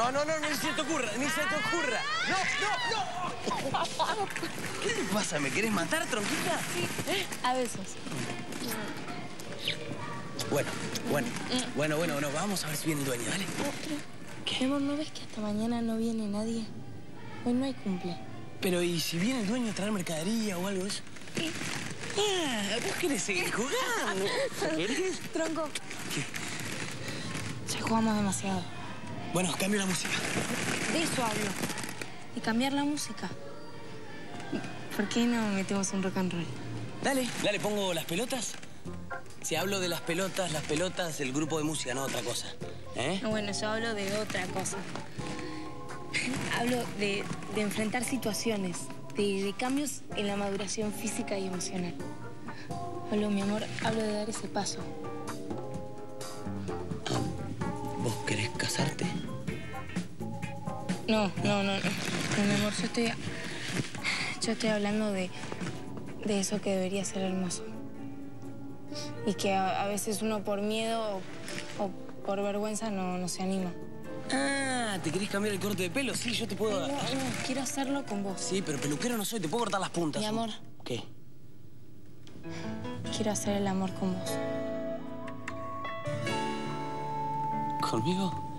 No, no, no, ni se te ocurra, ni se te ocurra. No, no, no. ¿Qué te pasa? ¿Me querés matar, tronquita? Sí, a veces. Bueno, bueno, bueno, bueno, bueno, vamos a ver si viene el dueño, ¿vale? Mi amor, ¿no ves que hasta mañana no viene nadie? Hoy no hay cumple. Pero, ¿y si viene el dueño a traer mercadería o algo de eso? Ah, vos querés seguir jugando. ¿Querés? Tronco. ¿Qué? Ya jugamos demasiado. Bueno, cambio la música. De eso hablo. De cambiar la música. ¿Por qué no metemos un rock and roll? Dale, dale, pongo las pelotas. Si hablo de las pelotas, las pelotas del grupo de música, no otra cosa. ¿Eh? No, bueno, yo hablo de otra cosa. Hablo de, de enfrentar situaciones, de, de cambios en la maduración física y emocional. Hablo, mi amor, hablo de dar ese paso. No, no, no, no. Mi amor, yo estoy. Yo estoy hablando de. de eso que debería ser hermoso. Y que a, a veces uno por miedo o, o por vergüenza no, no se anima. Ah, ¿te querés cambiar el corte de pelo? Sí, yo te puedo... No, no, quiero hacerlo con vos. Sí, pero peluquero no soy, te puedo cortar las puntas. Mi amor. ¿Qué? Quiero hacer el amor con vos. ¿Conmigo?